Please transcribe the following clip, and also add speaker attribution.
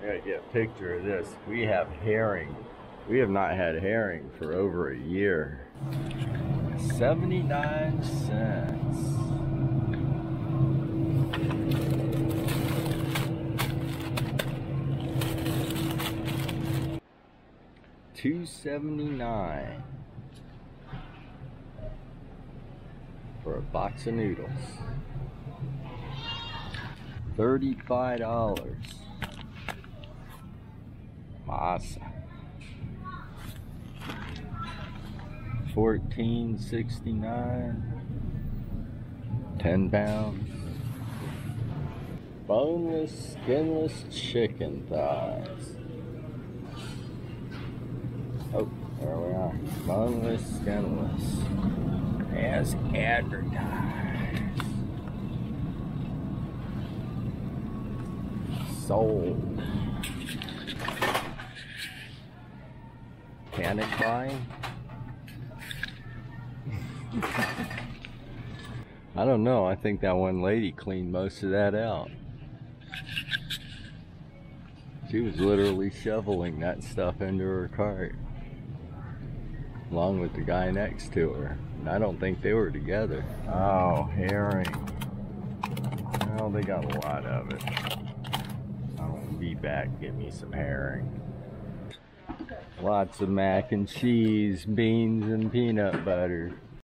Speaker 1: I gotta get a picture of this. We have herring. We have not had herring for over a year. 79 cents. Two seventy nine for a box of noodles. Thirty-five dollars. Fourteen sixty-nine. Ten pounds. Boneless, skinless chicken thighs. Oh, there we are. Boneless, skinless. As advertised. Sold. Panic buying? I don't know. I think that one lady cleaned most of that out. She was literally shoveling that stuff into her cart. Along with the guy next to her. And I don't think they were together. Oh, herring. Well, they got a lot of it. I'll be back, get me some herring. Lots of mac and cheese, beans and peanut butter.